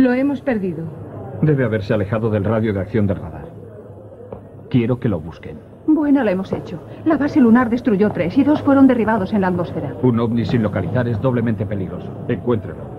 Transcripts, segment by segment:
Lo hemos perdido. Debe haberse alejado del radio de acción del radar. Quiero que lo busquen. Bueno, lo hemos hecho. La base lunar destruyó tres y dos fueron derribados en la atmósfera. Un ovni sin localizar es doblemente peligroso. Encuéntrelo.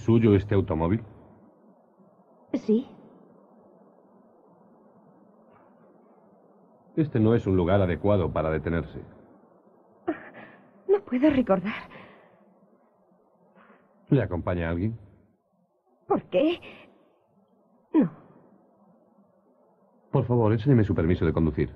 ¿Es suyo este automóvil? Sí. Este no es un lugar adecuado para detenerse. No puedo recordar. ¿Le acompaña alguien? ¿Por qué? No. Por favor, enséñeme su permiso de conducir.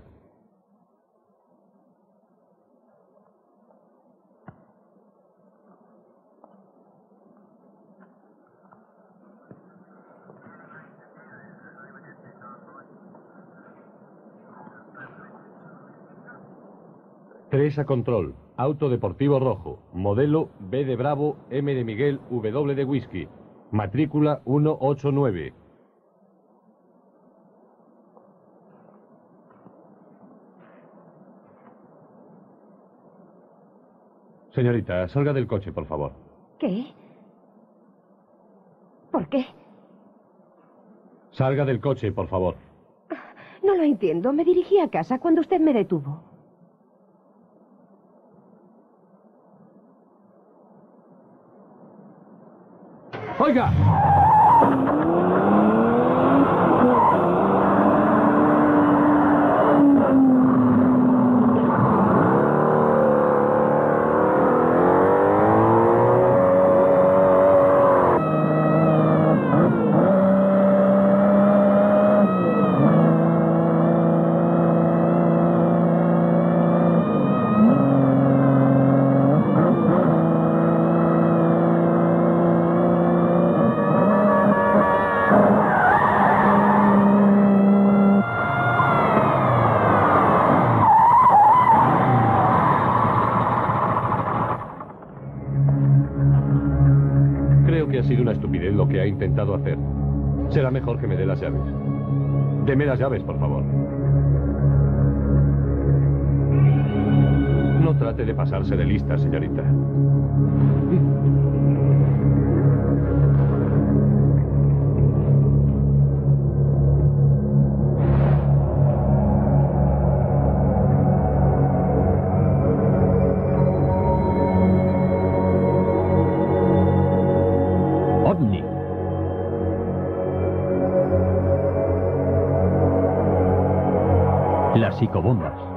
Teresa Control, auto deportivo rojo, modelo B de Bravo, M de Miguel, W de Whisky, matrícula 189. Señorita, salga del coche, por favor. ¿Qué? ¿Por qué? Salga del coche, por favor. No lo entiendo. Me dirigí a casa cuando usted me detuvo. ¡Oiga! Las llaves, por favor. No trate de pasarse de lista, señorita. Psicobombas.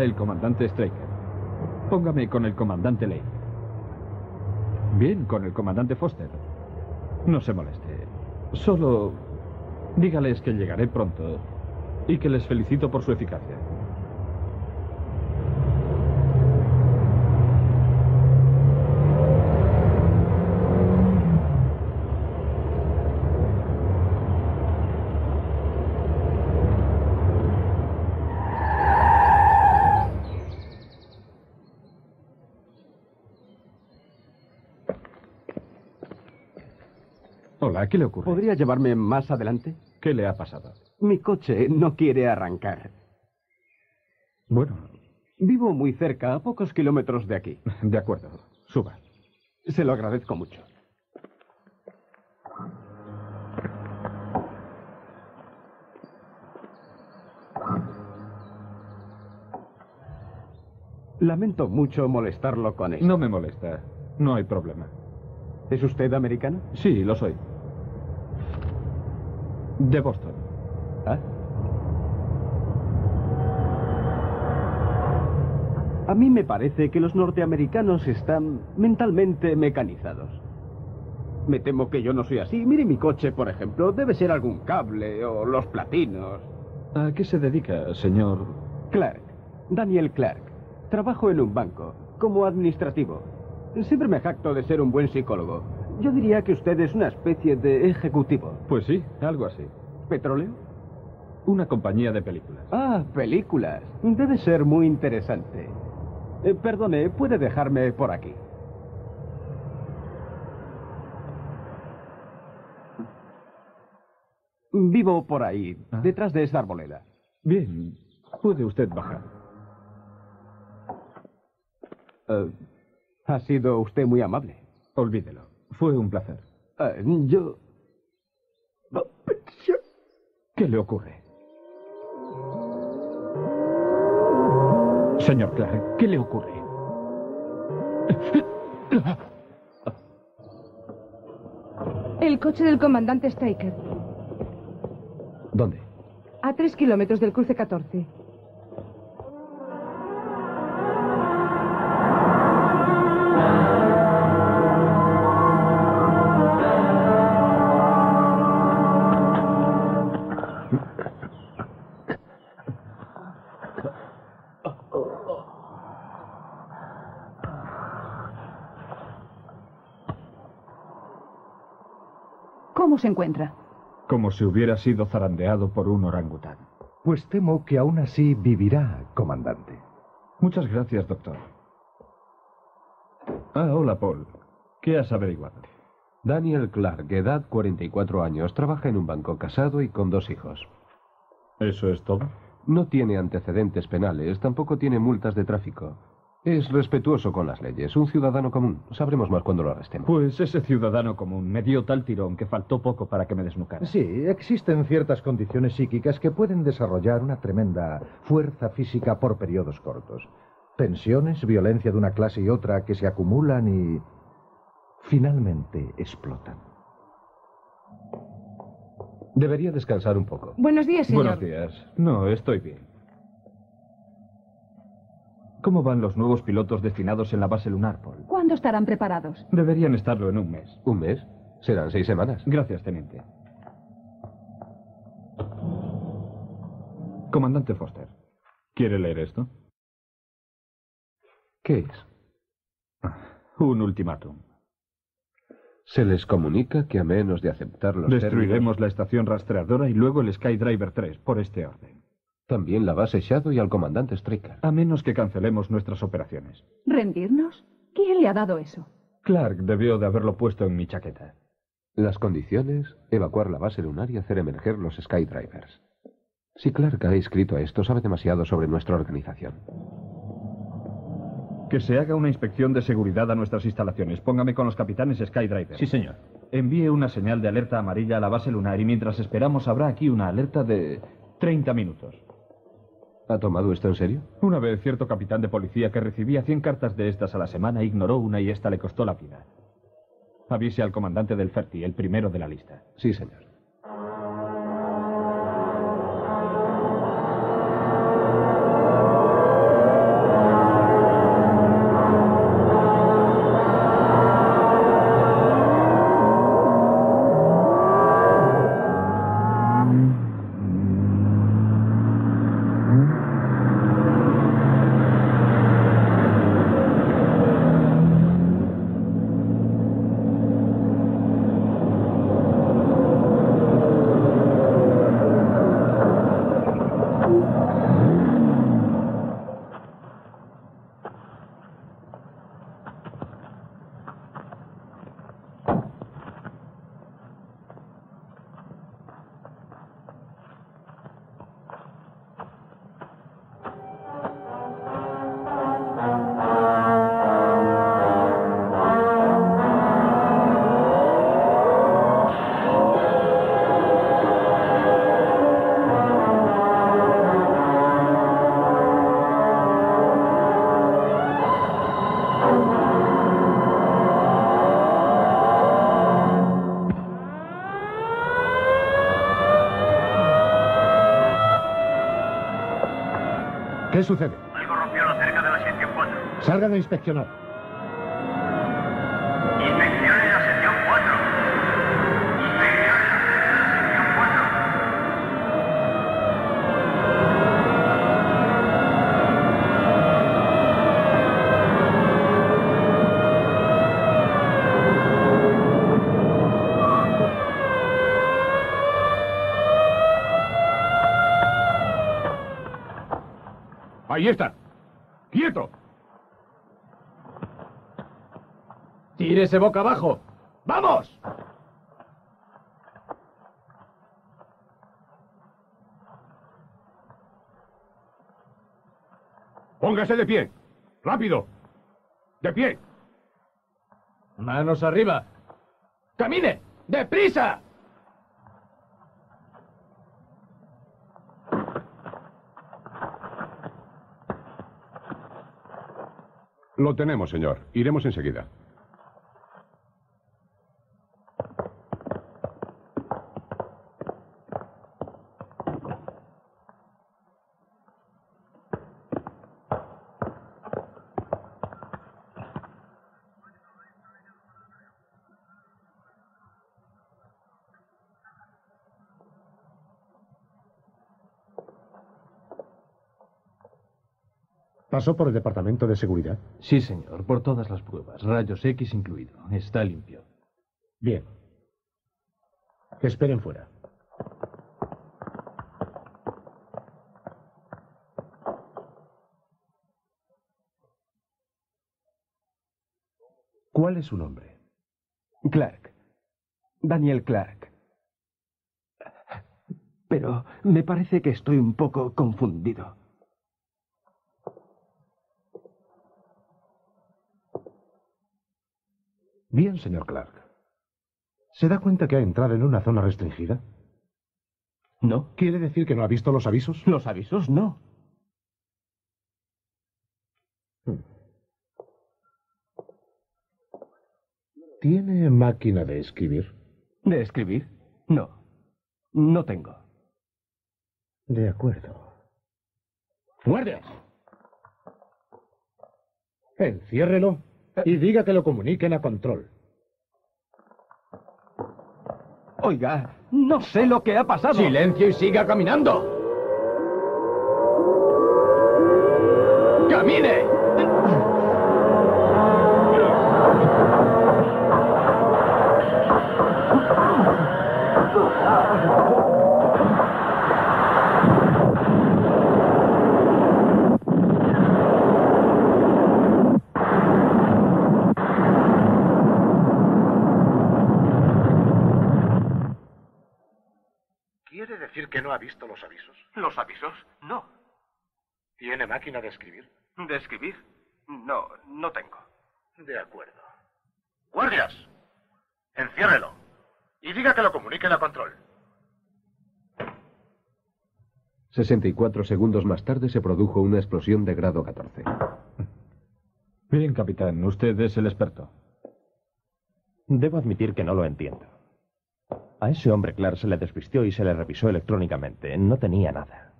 El comandante Straker. Póngame con el comandante Lane. Bien, con el comandante Foster. No se moleste. Solo dígales que llegaré pronto y que les felicito por su eficacia. Hola, ¿qué le ocurre? ¿Podría llevarme más adelante? ¿Qué le ha pasado? Mi coche no quiere arrancar. Bueno, Vivo muy cerca, a pocos kilómetros de aquí. de acuerdo. Suba. Se lo agradezco mucho. Lamento mucho molestarlo con esto. No me molesta. No hay problema. ¿Es usted americano? Sí, lo soy. De Boston. ¿Ah? A mí me parece que los norteamericanos están mentalmente mecanizados. Me temo que yo no soy así. Mire mi coche, por ejemplo. Debe ser algún cable o los platinos. ¿A qué se dedica, señor? Clark. Daniel Clark. Trabajo en un banco, como administrativo. Siempre me jacto de ser un buen psicólogo. Yo diría que usted es una especie de ejecutivo. Pues sí, algo así. ¿Petróleo? Una compañía de películas. Ah, películas. Debe ser muy interesante. Eh, perdone, ¿puede dejarme por aquí? Vivo por ahí, Ah. detrás de esta arboleda. Bien, puede usted bajar. Eh, ha sido usted muy amable. Olvídelo. Fue un placer. Eh, yo... ¿Qué le ocurre? Señor Clark, ¿qué le ocurre? El coche del comandante Stryker. ¿Dónde? A tres kilómetros del cruce 14. Se encuentra? Como si hubiera sido zarandeado por un orangután. Pues temo que aún así vivirá, comandante. Muchas gracias, doctor. Ah, hola, Paul. ¿Qué has averiguado? Daniel Clark, edad 44 años, trabaja en un banco casado y con dos hijos. ¿Eso es todo? No tiene antecedentes penales, tampoco tiene multas de tráfico. Es respetuoso con las leyes, un ciudadano común. Sabremos más cuando lo arrestemos. Pues ese ciudadano común me dio tal tirón que faltó poco para que me desnucara. Sí, existen ciertas condiciones psíquicas que pueden desarrollar una tremenda fuerza física por periodos cortos. Tensiones, violencia de una clase y otra que se acumulan y finalmente explotan. Debería descansar un poco. Buenos días, señor. Buenos días. No, estoy bien. ¿Cómo van los nuevos pilotos destinados en la base lunar, Paul? ¿Cuándo estarán preparados? Deberían estarlo en un mes. ¿Un mes? Serán seis semanas. Gracias, teniente. Comandante Foster, ¿quiere leer esto? ¿Qué es? Un ultimátum. Se les comunica que a menos de aceptar los Destruiremos la estación rastreadora y luego el Skydriver 3, por este orden. También la base Shadow y al comandante Striker. A menos que cancelemos nuestras operaciones. ¿Rendirnos? ¿Quién le ha dado eso? Clark debió de haberlo puesto en mi chaqueta. Las condiciones, evacuar la base lunar y hacer emerger los Skydrivers. Si Clark ha escrito esto, sabe demasiado sobre nuestra organización. Que se haga una inspección de seguridad a nuestras instalaciones. Póngame con los capitanes Skydriver. Sí, señor. Envíe una señal de alerta amarilla a la base lunar y mientras esperamos habrá aquí una alerta de 30 minutos. ¿Ha tomado esto en serio? Una vez cierto capitán de policía que recibía 100 cartas de estas a la semana ignoró una y esta le costó la vida. Avise al comandante del Ferti, el primero de la lista. Sí, señor. Sucede? Algo rompió la cerca de la sección 4. Salgan a inspeccionar. Ahí está. ¡Quieto! ¡Tírese boca abajo! ¡Vamos! Póngase de pie. Rápido. De pie. Manos arriba. Camine. ¡Deprisa! Lo tenemos, señor. Iremos enseguida. ¿Pasó por el departamento de seguridad? Sí, señor, por todas las pruebas, rayos X incluido. Está limpio. Bien. Esperen fuera. ¿Cuál es su nombre? Clark. Daniel Clark. Pero me parece que estoy un poco confundido. Bien, señor Clark. ¿Se da cuenta que ha entrado en una zona restringida? ¿No? ¿Quiere decir que no ha visto los avisos? Los avisos no. ¿Tiene máquina de escribir? ¿De escribir? No. No tengo. De acuerdo. ¡Guardias! Enciérrelo y diga que lo comuniquen a control. Oiga, no sé lo que ha pasado. ¡Silencio y siga caminando! ¡Camine! Decir que no ha visto los avisos? ¿Los avisos? No. ¿Tiene máquina de escribir? ¿De escribir? No, no tengo. De acuerdo. ¡Guardias! Enciérrelo. Y diga que lo comuniquen a control. 64 segundos más tarde se produjo una explosión de grado 14. Bien, capitán, usted es el experto. Debo admitir que no lo entiendo. A ese hombre Clark se le desvistió y se le revisó electrónicamente. No tenía nada.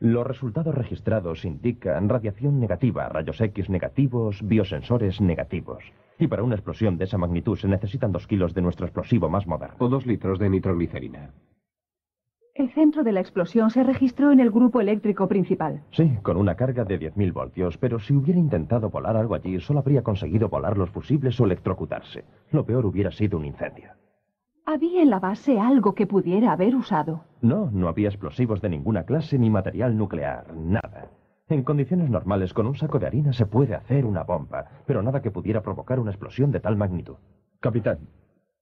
Los resultados registrados indican radiación negativa, rayos X negativos, biosensores negativos. Y para una explosión de esa magnitud se necesitan dos kilos de nuestro explosivo más moderno. O dos litros de nitroglicerina. El centro de la explosión se registró en el grupo eléctrico principal. Sí, con una carga de 10.000 voltios, pero si hubiera intentado volar algo allí, solo habría conseguido volar los fusibles o electrocutarse. Lo peor hubiera sido un incendio. ¿Había en la base algo que pudiera haber usado? No, no había explosivos de ninguna clase ni material nuclear, nada. En condiciones normales, con un saco de harina se puede hacer una bomba, pero nada que pudiera provocar una explosión de tal magnitud. Capitán,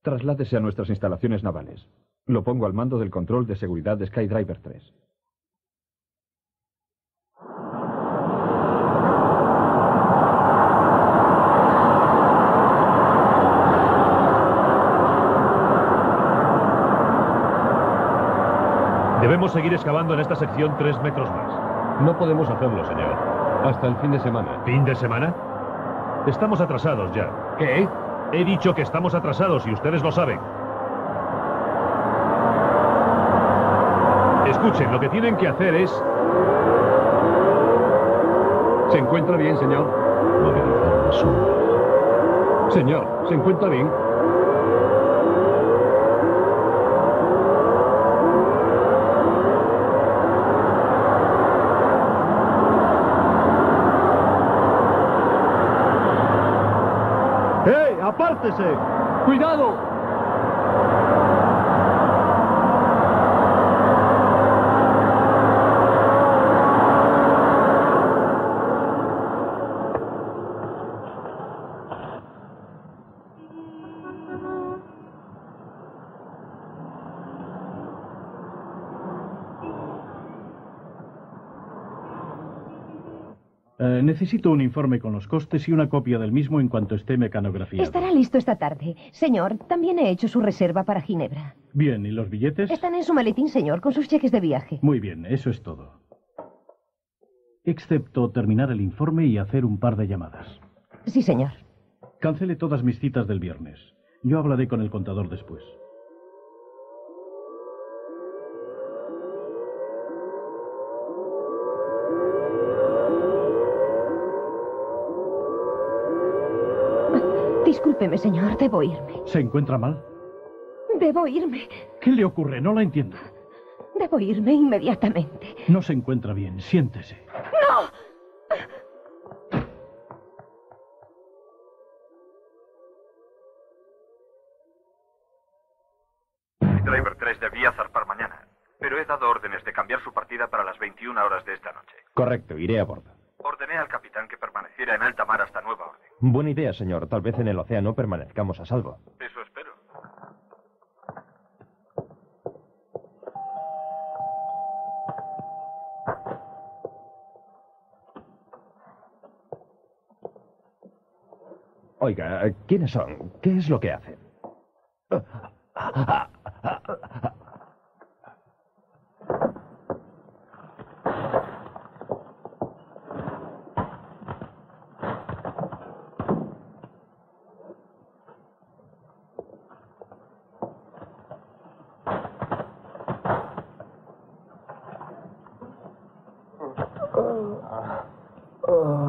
trasládese a nuestras instalaciones navales. Lo pongo al mando del control de seguridad de Skydriver 3. Debemos seguir excavando en esta sección tres metros más. No podemos hacerlo, señor. Hasta el fin de semana. ¿Fin de semana? Estamos atrasados ya. ¿Qué? He dicho que estamos atrasados y ustedes lo saben. Escuchen, lo que tienen que hacer es... ¿Se encuentra bien, señor? Sombra. Señor, ¿se encuentra bien? ¡Apártese! ¡Cuidado! Eh, necesito un informe con los costes y una copia del mismo en cuanto esté mecanografiado. Estará listo esta tarde. Señor, también he hecho su reserva para Ginebra. Bien, ¿y los billetes? Están en su maletín, señor, con sus cheques de viaje. Muy bien, eso es todo. Excepto terminar el informe y hacer un par de llamadas. Sí, señor. Cancele todas mis citas del viernes. Yo hablaré con el contador después. Discúlpeme, señor, debo irme. ¿Se encuentra mal? Debo irme. ¿Qué le ocurre? No la entiendo. Debo irme inmediatamente. No se encuentra bien. Siéntese. ¡No! Driver 3 debía zarpar mañana, pero he dado órdenes de cambiar su partida para las 21 horas de esta noche. Correcto, iré a bordo. Ordené al capitán que permaneciera en alta mar hasta nueva orden. Buena idea, señor. Tal vez en el océano permanezcamos a salvo. Eso espero. Oiga, ¿quiénes son? ¿Qué es lo que hacen?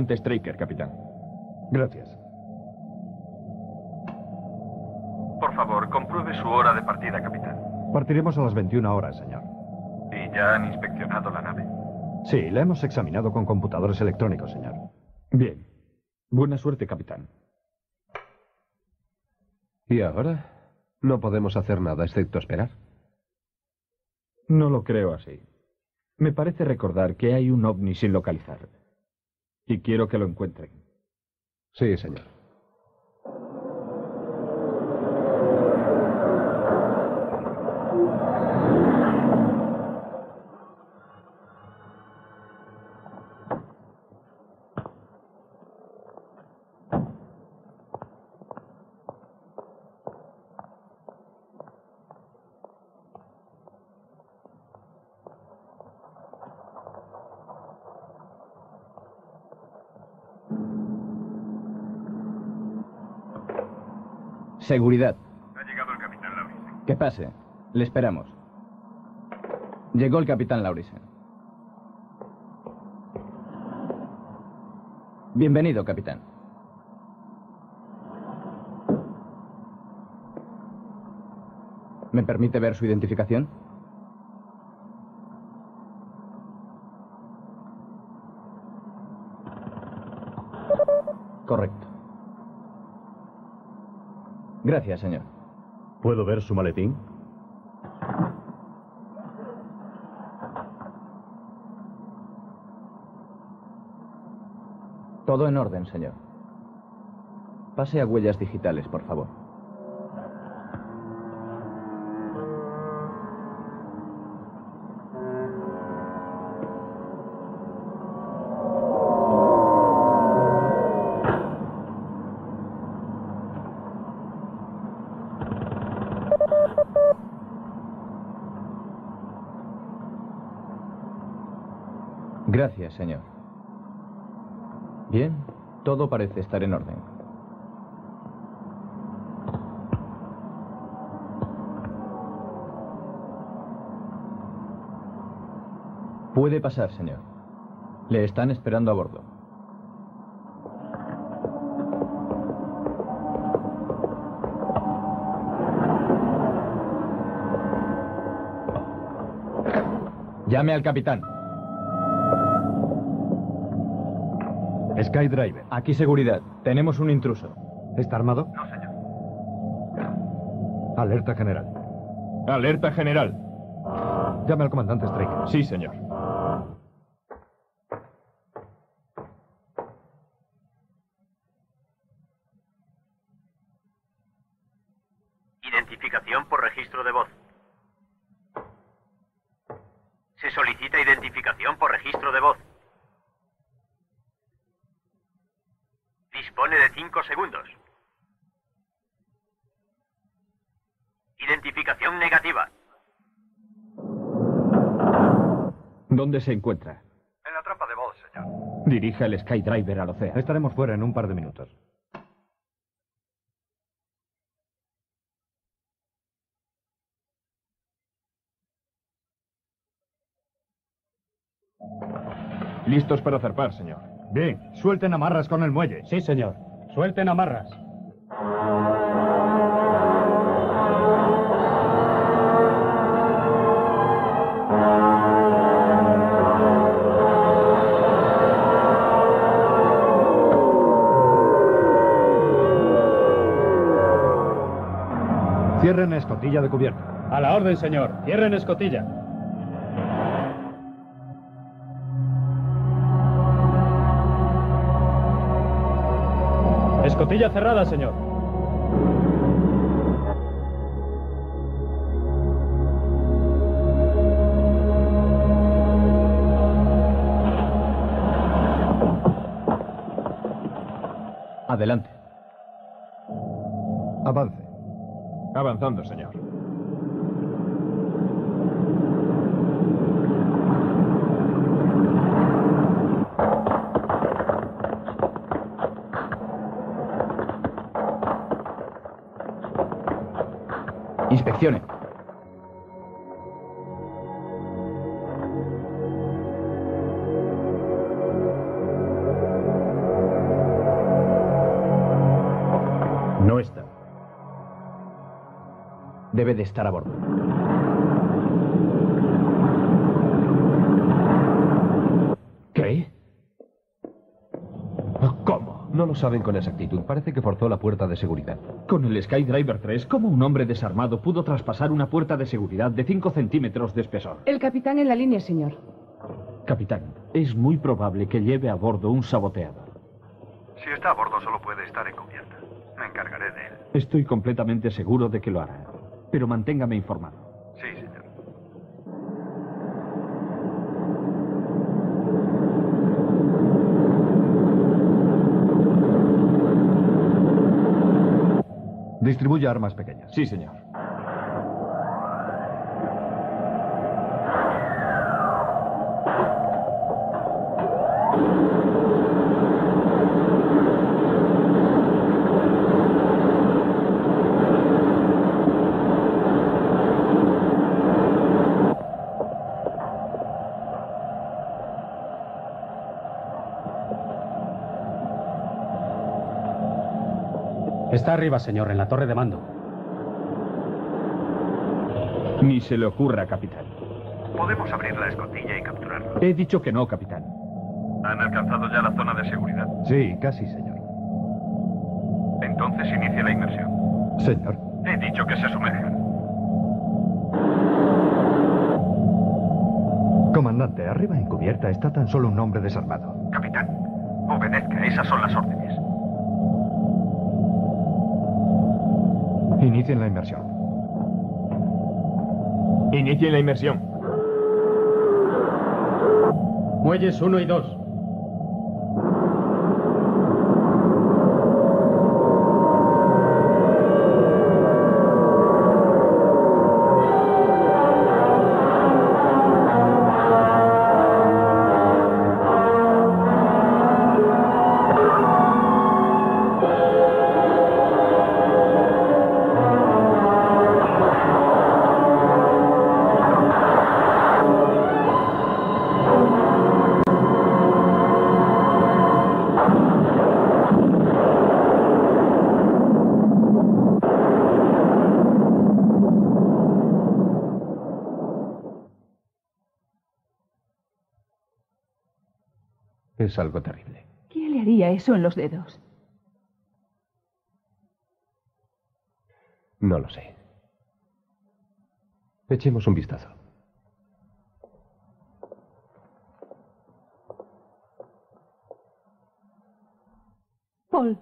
comandante Straker, capitán. Gracias. Por favor, compruebe su hora de partida, capitán. Partiremos a las 21 horas, señor. ¿Y ya han inspeccionado la nave? Sí, la hemos examinado con computadores electrónicos, señor. Bien. Buena suerte, capitán. ¿Y ahora? No podemos hacer nada excepto esperar. No lo creo así. Me parece recordar que hay un ovni sin localizar. Y quiero que lo encuentren. Sí, señor. Seguridad. Ha llegado el capitán Laurisen. Que pase. Le esperamos. Llegó el capitán Laurisen. Bienvenido, capitán. ¿Me permite ver su identificación? Gracias, señor. ¿Puedo ver su maletín? Todo en orden, señor. Pase a huellas digitales, por favor. Gracias, señor. Bien, todo parece estar en orden. Puede pasar, señor. Le están esperando a bordo. Llame al capitán. Skydriver. Aquí seguridad. Tenemos un intruso. ¿Está armado? No, señor. Alerta general. Alerta general. Llame al comandante Straker. Sí, señor. Identificación por registro de voz. Se solicita identificación por registro de voz. Dispone de cinco segundos. Identificación negativa. ¿Dónde se encuentra? En la trampa de voz, señor. Dirija el Skydriver al océano. Estaremos fuera en un par de minutos. Listos para zarpar, señor. Bien, suelten amarras con el muelle. Sí, señor. Suelten amarras. Cierren escotilla de cubierta. A la orden, señor. Cierren escotilla. Escotilla cerrada, señor. Adelante. Avanzando, señor. De estar a bordo. ¿Qué? ¿Cómo? No lo saben con exactitud. Parece que forzó la puerta de seguridad. Con el Skydriver 3, ¿cómo un hombre desarmado pudo traspasar una puerta de seguridad de 5 centímetros de espesor? El capitán en la línea, señor. Capitán, es muy probable que lleve a bordo un saboteador. Si está a bordo, solo puede estar encubierta. Me encargaré de él. Estoy completamente seguro de que lo hará. Pero manténgame informado. Sí, señor. Distribuye armas pequeñas. Sí, señor. Está arriba, señor, en la torre de mando. Ni se le ocurra, capitán. Podemos abrir la escotilla y capturarlo. He dicho que no, capitán. ¿Han alcanzado ya la zona de seguridad? Sí, casi, señor. Entonces inicie la inmersión. Señor. He dicho que se sumerjan. Comandante, arriba en cubierta está tan solo un hombre desarmado. Capitán, obedezca. Esas son las órdenes. Inicien la inmersión. Inicien la inmersión. Muelles 1 y 2. Es algo terrible. ¿Quién le haría eso en los dedos? No lo sé. Echemos un vistazo. Paul.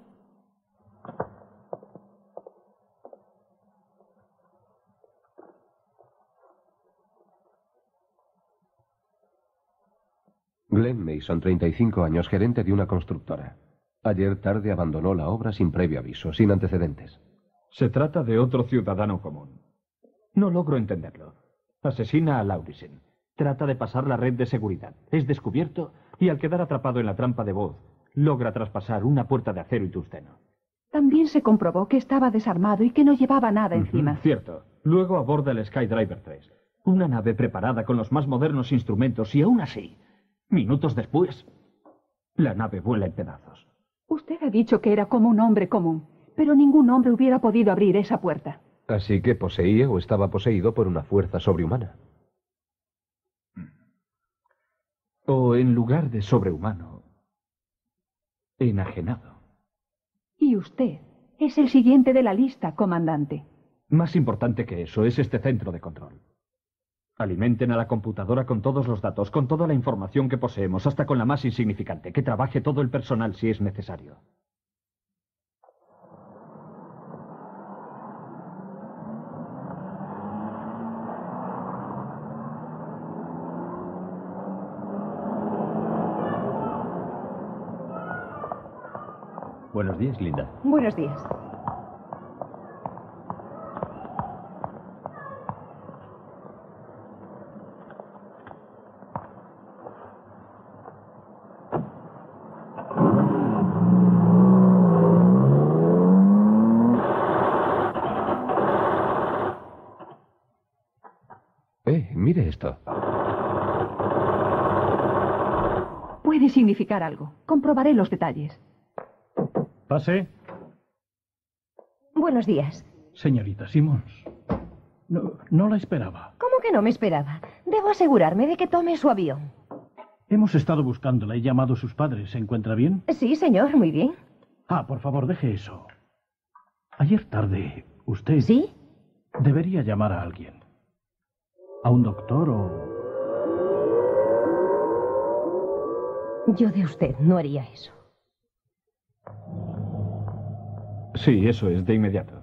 Glenn Mason, 35 años, gerente de una constructora. Ayer tarde abandonó la obra sin previo aviso, sin antecedentes. Se trata de otro ciudadano común. No logro entenderlo. Asesina a Laurisen. Trata de pasar la red de seguridad. Es descubierto y al quedar atrapado en la trampa de voz, logra traspasar una puerta de acero y tungsteno. También se comprobó que estaba desarmado y que no llevaba nada encima. Cierto. Luego aborda el Skydriver 3. Una nave preparada con los más modernos instrumentos y aún así, minutos después, la nave vuela en pedazos. Usted ha dicho que era como un hombre común, pero ningún hombre hubiera podido abrir esa puerta. Así que poseía o estaba poseído por una fuerza sobrehumana. O en lugar de sobrehumano, enajenado. Y usted es el siguiente de la lista, comandante. Más importante que eso es este centro de control. Alimenten a la computadora con todos los datos, con toda la información que poseemos, hasta con la más insignificante, que trabaje todo el personal si es necesario. Buenos días, Linda. Buenos días. Eh, mire esto. Puede significar algo. Comprobaré los detalles. Pase. Buenos días. Señorita Simmons. No, no la esperaba. ¿Cómo que no me esperaba? Debo asegurarme de que tome su avión. Hemos estado buscándola. He llamado a sus padres. ¿Se encuentra bien? Sí, señor, muy bien. Ah, por favor, deje eso. Ayer tarde, usted... ¿Sí? Debería llamar a alguien. A un doctor o... Yo de usted no haría eso. Sí, eso es, de inmediato.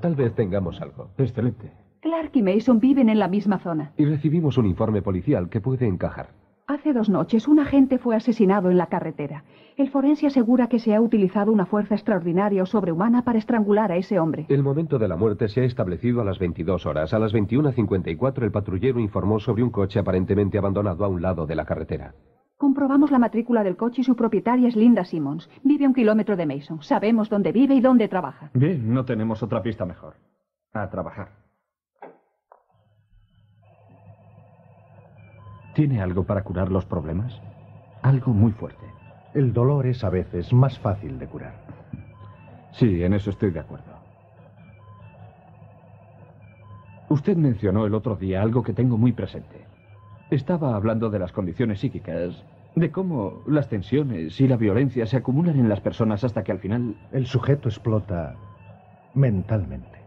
Tal vez tengamos algo. Excelente. Clark y Mason viven en la misma zona. Y recibimos un informe policial que puede encajar. Hace dos noches un agente fue asesinado en la carretera. El forense asegura que se ha utilizado una fuerza extraordinaria o sobrehumana para estrangular a ese hombre. El momento de la muerte se ha establecido a las 22 horas. A las 21.54 el patrullero informó sobre un coche aparentemente abandonado a un lado de la carretera. Comprobamos la matrícula del coche y su propietaria es Linda Simmons. Vive a un kilómetro de Mason. Sabemos dónde vive y dónde trabaja. Bien, no tenemos otra pista mejor. A trabajar. ¿Tiene algo para curar los problemas? Algo muy fuerte. El dolor es a veces más fácil de curar. Sí, en eso estoy de acuerdo. Usted mencionó el otro día algo que tengo muy presente. Estaba hablando de las condiciones psíquicas, de cómo las tensiones y la violencia se acumulan en las personas hasta que al final... El sujeto explota mentalmente.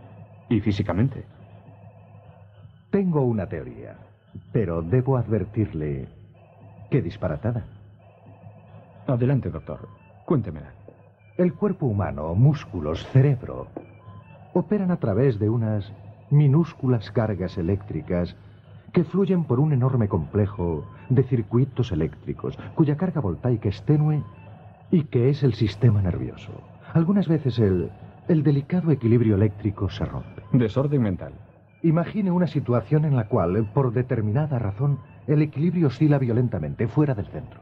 ¿Y físicamente? Tengo una teoría, pero debo advertirle que disparatada. Adelante, doctor. Cuéntemela. El cuerpo humano, músculos, cerebro, operan a través de unas minúsculas cargas eléctricas que fluyen por un enorme complejo de circuitos eléctricos, cuya carga voltaica es tenue y que es el sistema nervioso. Algunas veces el, el delicado equilibrio eléctrico se rompe. Desorden mental. Imagine una situación en la cual, por determinada razón, el equilibrio oscila violentamente fuera del centro.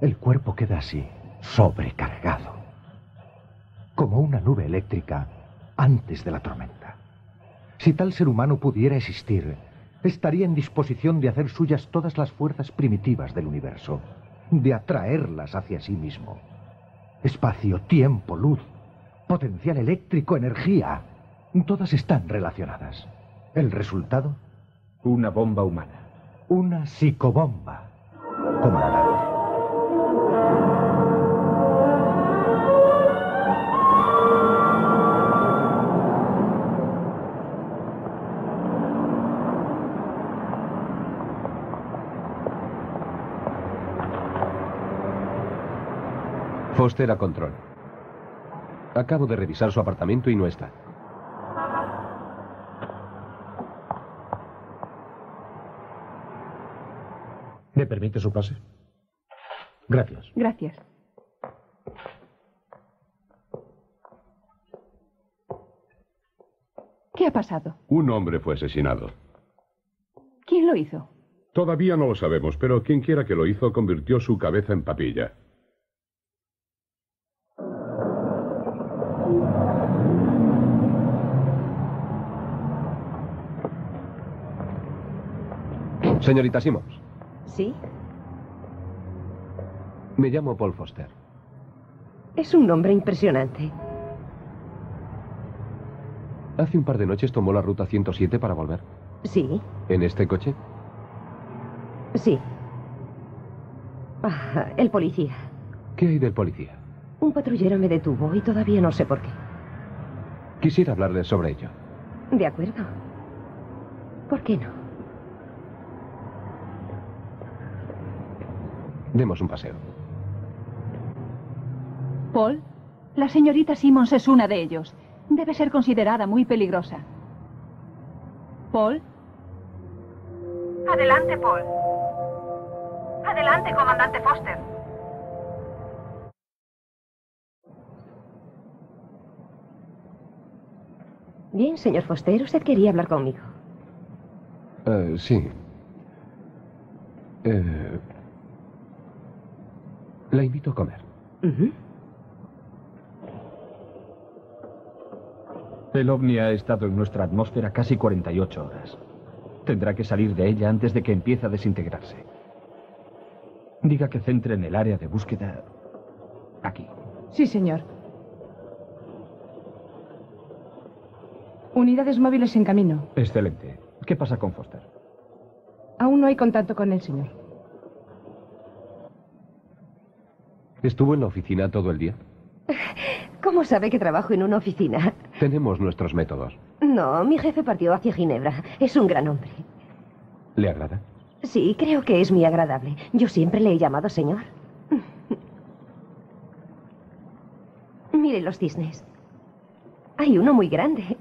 El cuerpo queda así, sobrecargado, como una nube eléctrica antes de la tormenta. Si tal ser humano pudiera existir, estaría en disposición de hacer suyas todas las fuerzas primitivas del universo, de atraerlas hacia sí mismo. Espacio, tiempo, luz, potencial eléctrico, energía, Todas están relacionadas. El resultado, una bomba humana. Una psicobomba, como la. Foster a control. Acabo de revisar su apartamento y no está. Permite su pase? Gracias. Gracias. ¿Qué ha pasado? Un hombre fue asesinado. ¿Quién lo hizo? Todavía no lo sabemos, pero quien quiera que lo hizo convirtió su cabeza en papilla. Señorita Simmons, ¿Sí? me llamo Paul Foster. Es un nombre impresionante. Hace un par de noches tomó la ruta 107 para volver. Sí, ¿En este coche? sí. Ah, el policía. ¿Qué hay del policía? Un patrullero me detuvo y todavía no sé por qué. Quisiera hablarle sobre ello. De acuerdo. ¿Por qué no? Demos un paseo. Paul, la señorita Simmons es una de ellos. Debe ser considerada muy peligrosa. Paul. Adelante, Paul. Adelante, comandante Foster. Bien, señor Foster, usted quería hablar conmigo. Eh, sí. Eh, la invito a comer. El ovni ha estado en nuestra atmósfera casi 48 horas. Tendrá que salir de ella antes de que empiece a desintegrarse. Diga que centre en el área de búsqueda aquí. Sí, señor. Unidades móviles en camino. Excelente. ¿Qué pasa con Foster? Aún no hay contacto con él, señor. ¿Estuvo en la oficina todo el día? ¿Cómo sabe que trabajo en una oficina? Tenemos nuestros métodos. No, mi jefe partió hacia Ginebra. Es un gran hombre. ¿Le agrada? Sí, creo que es muy agradable. Yo siempre le he llamado señor. Mire los cisnes. Hay uno muy grande.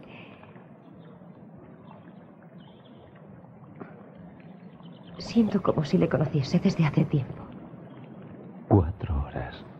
Siento como si le conociese desde hace tiempo. Cuatro horas. ¿Y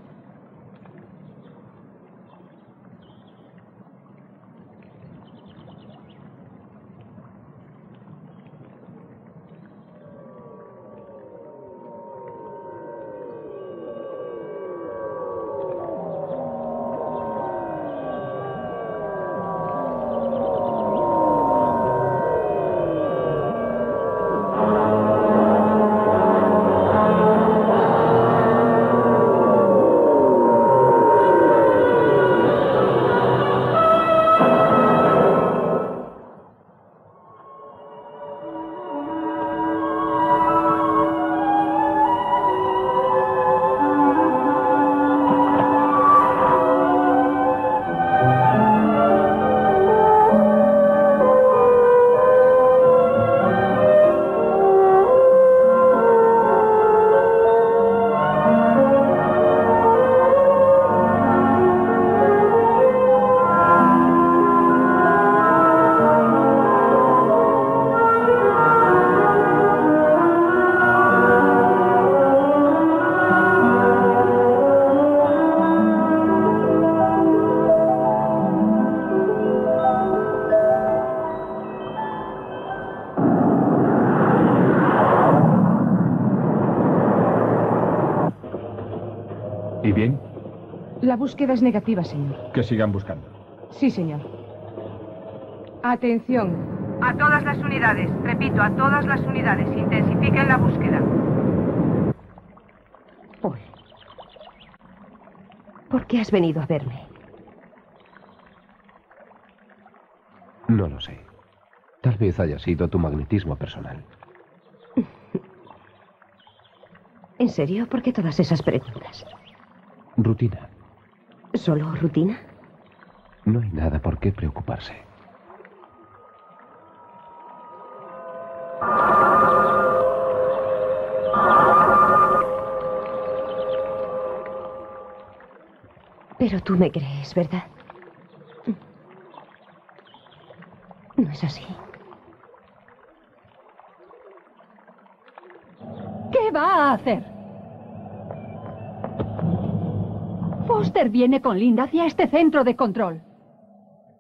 La búsqueda es negativa, señor. Que sigan buscando. Sí, señor. Atención. A todas las unidades, repito, a todas las unidades, intensifiquen la búsqueda. Paul. ¿Por qué has venido a verme? No lo sé. Tal vez haya sido tu magnetismo personal. ¿En serio? ¿Por qué todas esas preguntas? Rutina. ¿Solo rutina? No hay nada por qué preocuparse. Pero tú me crees, ¿verdad? No es así. ¿Qué va a hacer? Foster viene con Linda hacia este centro de control.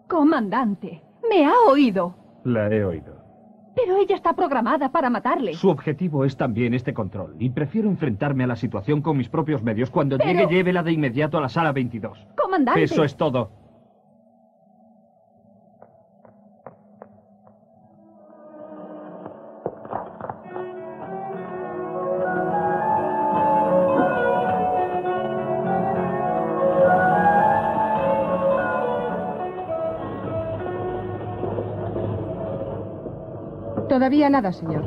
Comandante, me ha oído. La he oído. Pero ella está programada para matarle. Su objetivo es también este control, y prefiero enfrentarme a la situación con mis propios medios. Cuando Pero- llegue, llévela de inmediato a la sala 22. Comandante. Eso es todo. Todavía nada, señor.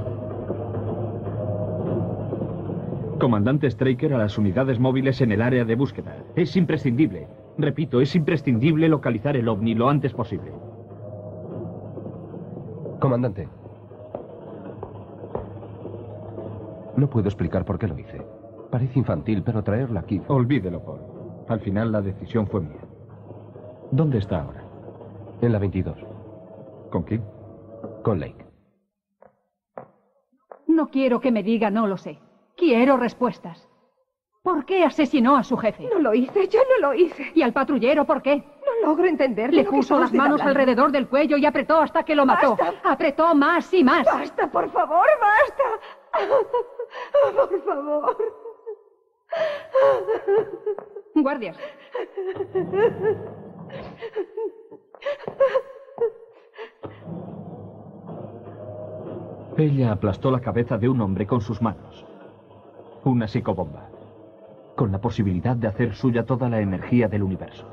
Comandante Straker a las unidades móviles en el área de búsqueda. Es imprescindible. Repito, es imprescindible localizar el ovni lo antes posible. Comandante. No puedo explicar por qué lo hice. Parece infantil, pero traerla aquí... Olvídelo, Paul. Al final la decisión fue mía. ¿Dónde está ahora? En la 22. ¿Con quién? Con Lake. Quiero que me diga no lo sé. Quiero respuestas. ¿Por qué asesinó a su jefe? No lo hice, yo no lo hice. ¿Y al patrullero por qué? No logro entender. Le puso las manos alrededor del cuello y apretó hasta que lo mató. Basta. Apretó más y más. Basta, por favor, basta. Por favor. Guardias. Ella aplastó la cabeza de un hombre con sus manos. Una psicobomba. Con la posibilidad de hacer suya toda la energía del universo.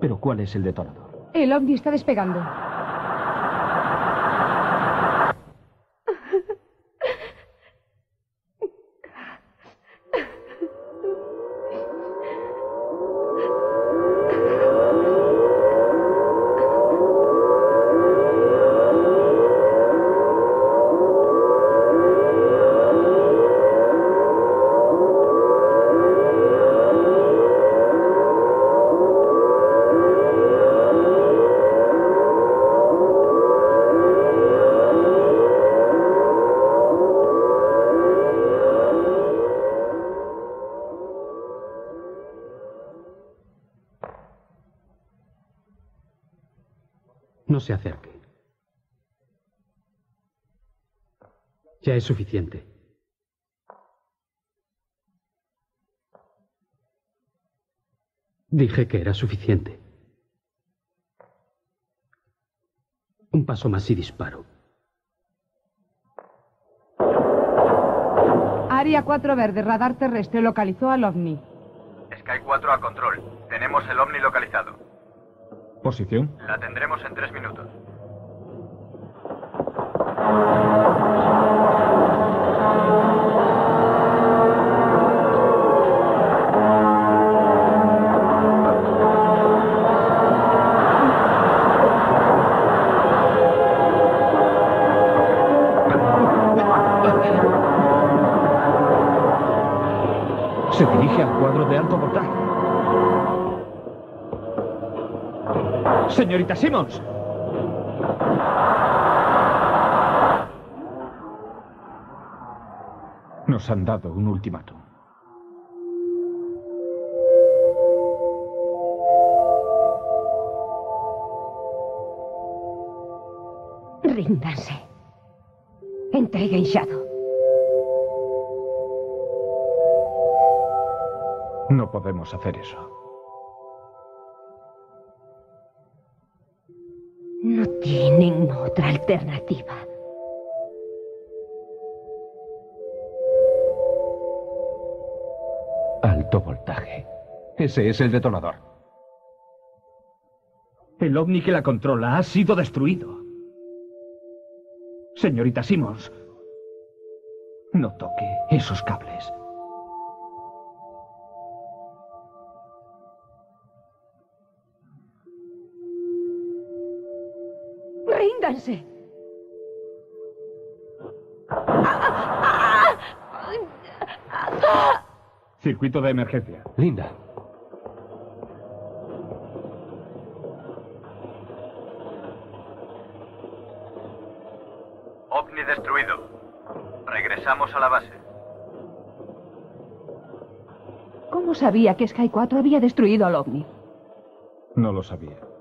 Pero ¿cuál es el detonador? El ovni está despegando. Se acerque. Ya es suficiente. Dije que era suficiente. Un paso más y disparo. Área 4 verde, radar terrestre localizó al ovni. Sky 4 a control. Tenemos el ovni localizado. ¿Posición? La tendremos en tres minutos. Señorita Simmons. Nos han dado un ultimátum. Ríndanse. Entreguen Shadow. No podemos hacer eso. Otra alternativa. Alto voltaje. Ese es el detonador. El ovni que la controla ha sido destruido. Señorita Simmons, no toque esos cables. Circuito de emergencia. Linda. OVNI destruido. Regresamos a la base. ¿Cómo sabía que Sky 4 había destruido al OVNI? No lo sabía.